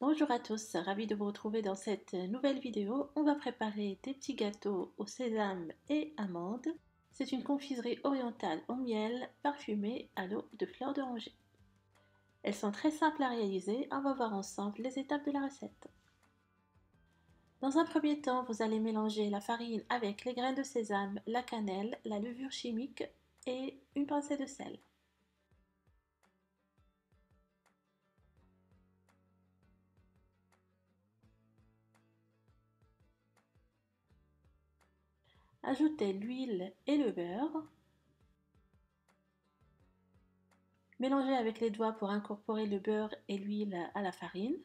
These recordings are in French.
Bonjour à tous, ravi de vous retrouver dans cette nouvelle vidéo. On va préparer des petits gâteaux au sésame et amandes. C'est une confiserie orientale au miel parfumée à l'eau de fleurs d'oranger. Elles sont très simples à réaliser, on va voir ensemble les étapes de la recette. Dans un premier temps, vous allez mélanger la farine avec les graines de sésame, la cannelle, la levure chimique et une pincée de sel. Ajoutez l'huile et le beurre. Mélangez avec les doigts pour incorporer le beurre et l'huile à la farine.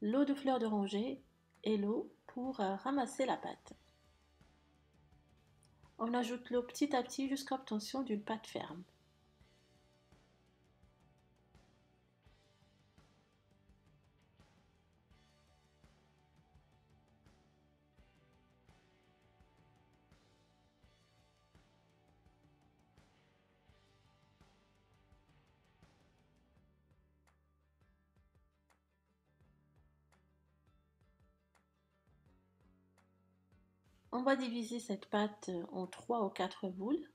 L'eau de fleur d'oranger et l'eau pour euh, ramasser la pâte. On ajoute l'eau petit à petit jusqu'à obtention d'une pâte ferme. On va diviser cette pâte en 3 ou 4 boules.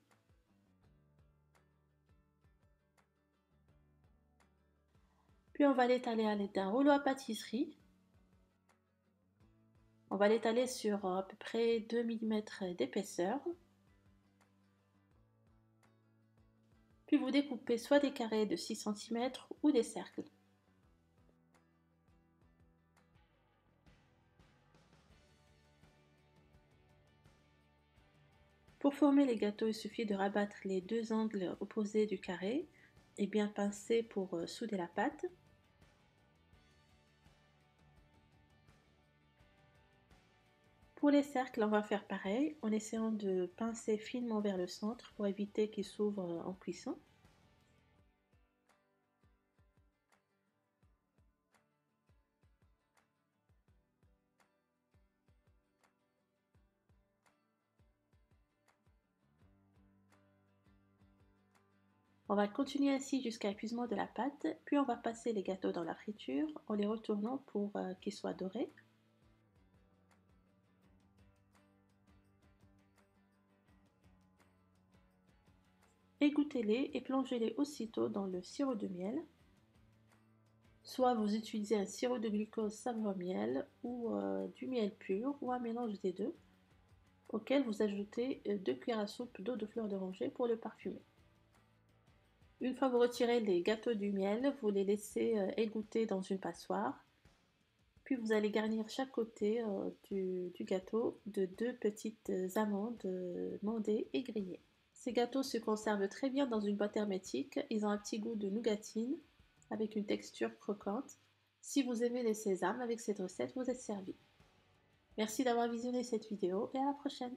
Puis on va l'étaler à l'aide d'un rouleau à pâtisserie. On va l'étaler sur à peu près 2 mm d'épaisseur. Puis vous découpez soit des carrés de 6 cm ou des cercles. Pour former les gâteaux, il suffit de rabattre les deux angles opposés du carré et bien pincer pour euh, souder la pâte. Pour les cercles, on va faire pareil en essayant de pincer finement vers le centre pour éviter qu'ils s'ouvrent en cuisson. On va continuer ainsi jusqu'à épuisement de la pâte, puis on va passer les gâteaux dans la friture en les retournant pour euh, qu'ils soient dorés. Égouttez-les et plongez-les aussitôt dans le sirop de miel. Soit vous utilisez un sirop de glucose saveur miel ou euh, du miel pur ou un mélange des deux, auquel vous ajoutez 2 euh, cuillères à soupe d'eau de fleur d'oranger pour le parfumer. Une fois vous retirez les gâteaux du miel, vous les laissez euh, égoutter dans une passoire. Puis vous allez garnir chaque côté euh, du, gâteau de deux petites amandes euh, mandées et grillées. Ces gâteaux se conservent très bien dans une boîte hermétique. Ils ont un petit goût de nougatine avec une texture croquante. Si vous aimez les sésames, avec cette recette, vous êtes servi. Merci d'avoir visionné cette vidéo et à la prochaine